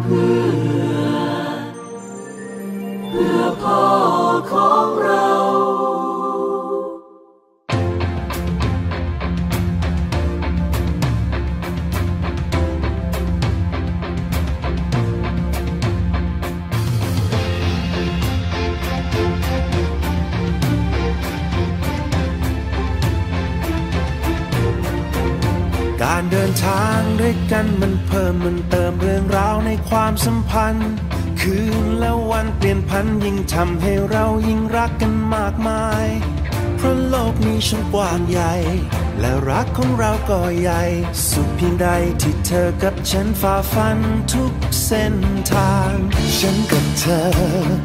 เพื่อ เพื่อพ่อของเรา การเดินทางด้วยกันมันเพิ่มมันเติมเรื่องราวในความสัมพันธ์ คืนและวันเปลี่ยนพันยิ่งทำให้เรายิ่งรักกันมากมาย เพราะโลกนี้ช่างกว้างใหญ่ และรักของเราก็ใหญ่ สุดเพียงใดที่เธอกับฉันฝ่าฟันทุกเส้นทาง ฉันกับเธอ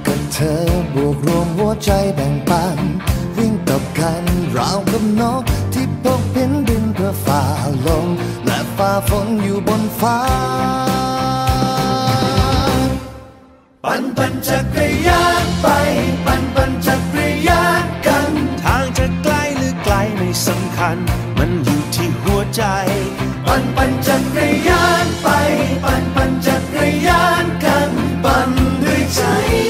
กับเธอบวกรวมหัวใจแบ่งปันวิ่งตบกันราวกับนก ฝ่าฝนอยู่บนฟ้า ปั่นปั่นจักรยานไป ปั่นปั่นจักรยานกัน ทางจะไกลหรือไกลไม่สำคัญ มันอยู่ที่หัวใจ ปั่นปั่นจักรยานไป ปั่นปั่นจักรยานกัน ปั่นด้วยใจ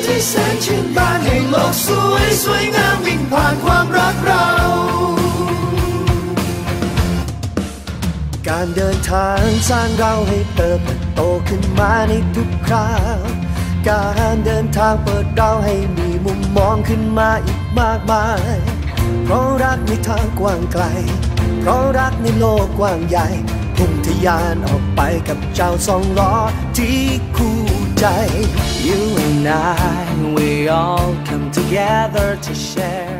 ที่แสนชื่นบานให้โลกสวยสวยงามวิ่งผ่านความ กาการเดินทางสร้างเราให้เติบโตขึ้นมาในทุกคราว การเดินทางเปิดเราให้มีมุมมองขึ้นมาอีกมากมาย เพราะรักในทางกว้างไกล เพราะรักในโลกกว้างใหญ่พุ่งทะยานออกไปกับเจ้าสองล้อที่คู่ใจ You and I we all come together to share